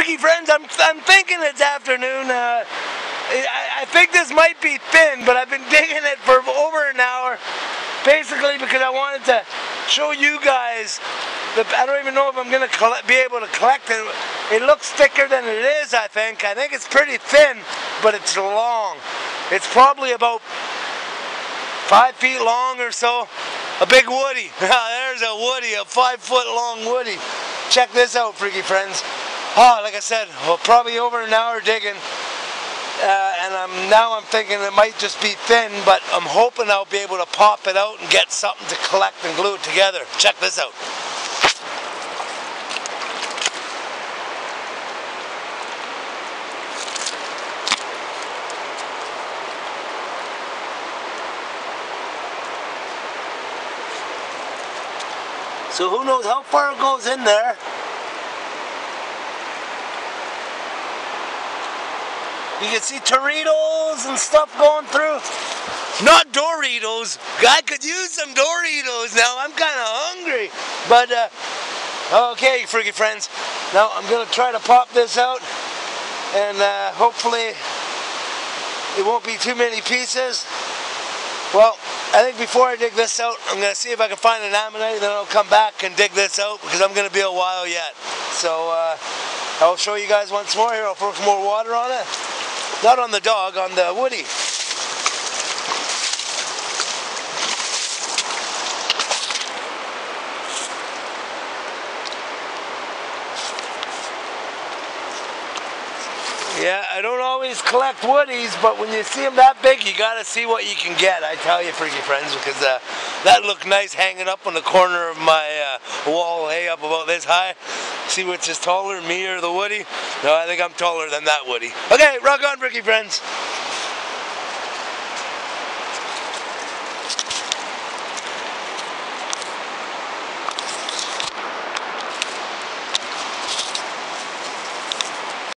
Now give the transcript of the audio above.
Freaky friends, I'm, I'm thinking it's afternoon. Uh, I, I think this might be thin, but I've been digging it for over an hour. Basically because I wanted to show you guys the, I don't even know if I'm going to be able to collect it. It looks thicker than it is, I think. I think it's pretty thin, but it's long. It's probably about five feet long or so. A big woody. There's a woody, a five foot long woody. Check this out, freaky friends. Oh, like I said, well, probably over an hour digging. Uh, and I'm now I'm thinking it might just be thin, but I'm hoping I'll be able to pop it out and get something to collect and glue it together. Check this out. So who knows how far it goes in there. You can see Doritos and stuff going through. Not Doritos. I could use some Doritos now. I'm kind of hungry. But, uh, okay, freaky friends. Now I'm going to try to pop this out. And uh, hopefully it won't be too many pieces. Well, I think before I dig this out, I'm going to see if I can find an ammonite, then I'll come back and dig this out because I'm going to be a while yet. So uh, I'll show you guys once more here. I'll throw some more water on it. Not on the dog, on the Woody. Yeah, I don't always collect woodies, but when you see them that big, you gotta see what you can get. I tell you, freaky friends, because uh, that looked nice hanging up on the corner of my uh, wall, hey, up about this high. See which is taller, me or the woody? No, I think I'm taller than that woody. Okay, rock on, freaky friends.